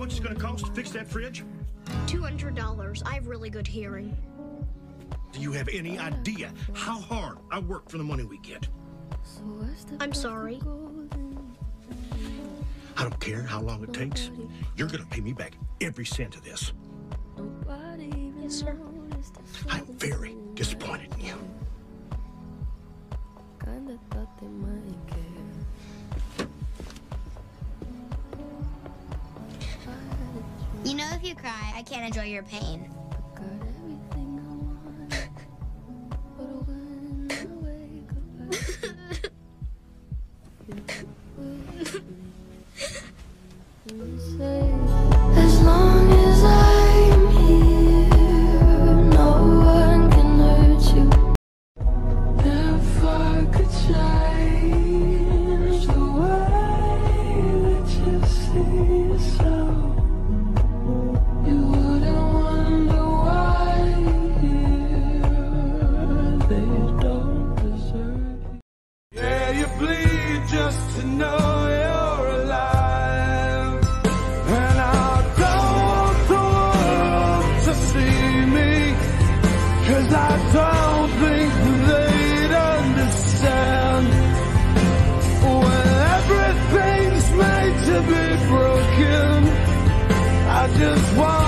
What's it gonna cost to fix that fridge? $200. I have really good hearing. Do you have any idea how hard I work for the money we get? I'm sorry. I don't care how long it takes. You're gonna pay me back every cent of this. Yes, sir. I'm very disappointed in you. You know, if you cry, I can't enjoy your pain. Just to know you're alive. And I don't want to see me. Cause I don't think they'd understand. When everything's made to be broken. I just want